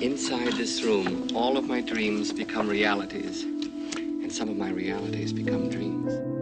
Inside this room, all of my dreams become realities, and some of my realities become dreams.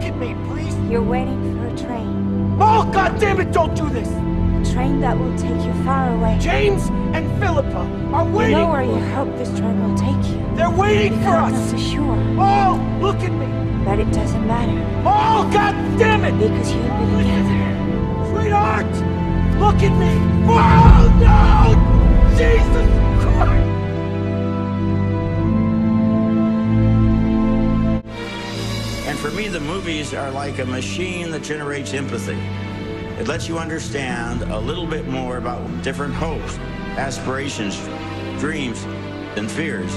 Look at me, please. You're waiting for a train. Oh, God damn it! don't do this. A train that will take you far away. James and Philippa are waiting! You know where you hope this train will take you. They're waiting for us. for sure, Mal, look at me. but it doesn't matter Oh, God damn it! because you'll be together. Sweetheart, look at me. Oh, no! Me, the movies are like a machine that generates empathy. It lets you understand a little bit more about different hopes, aspirations, dreams, and fears.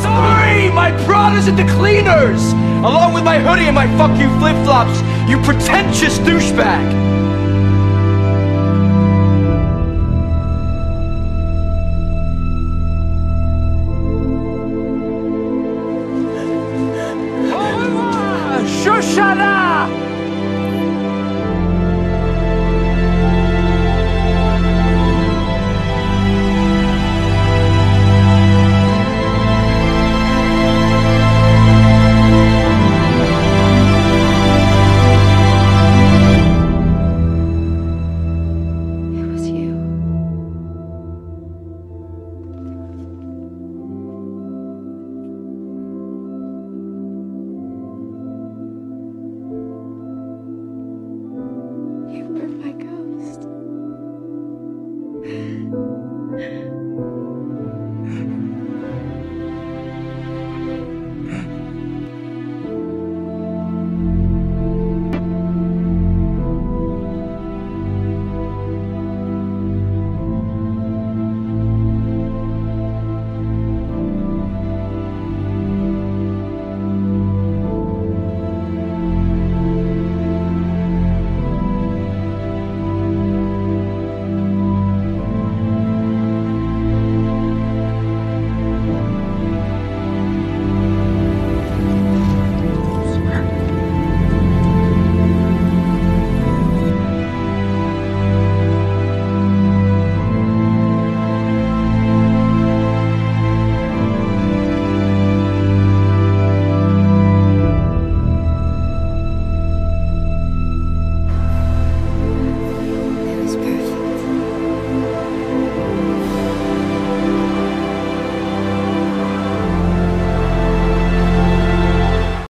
Sorry, my Prada's at the cleaners, along with my hoodie and my fuck you flip flops. You pretentious douchebag. Shoshana!